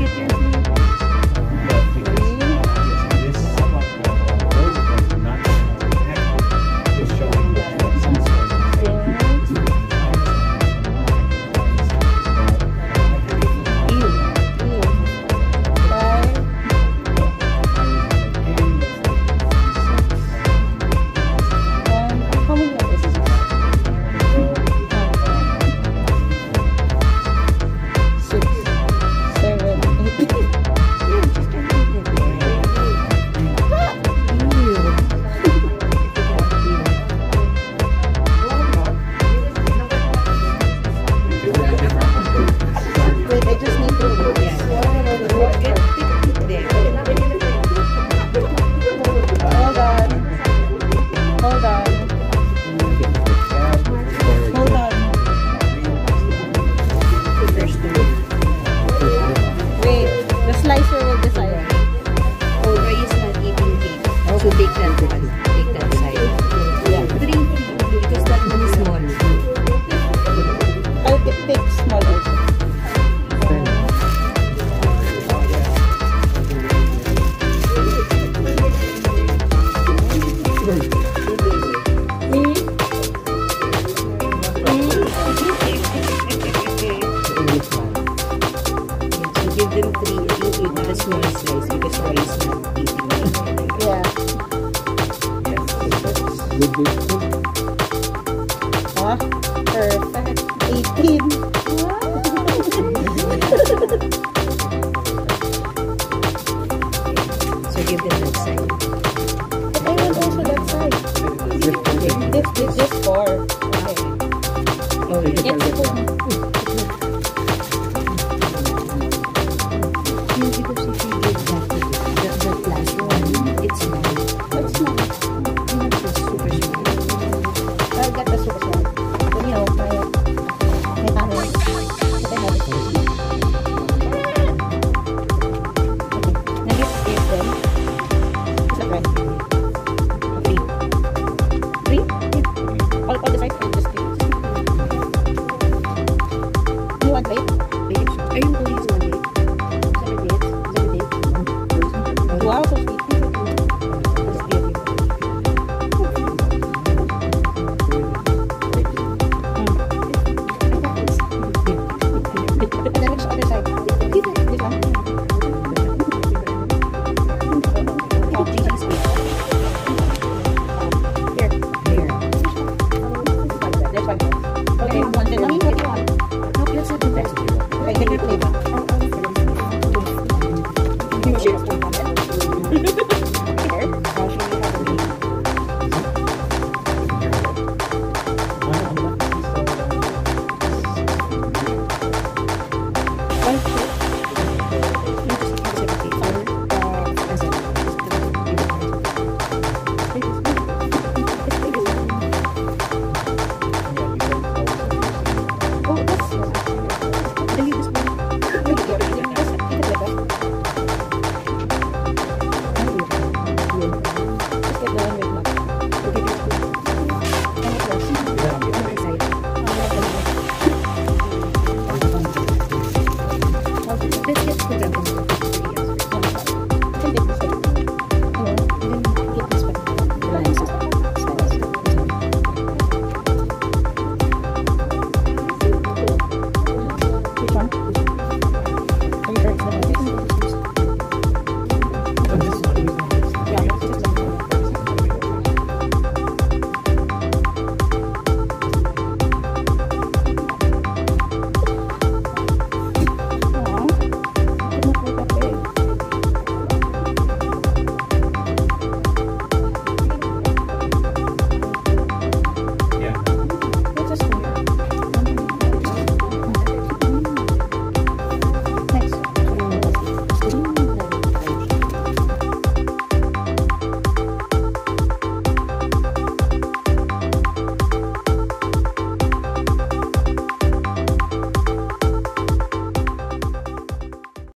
get there. give them three, I think you give a small slice because why is not eating right perfect. 18. Wow. 你别太 I.